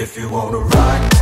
If you wanna rock.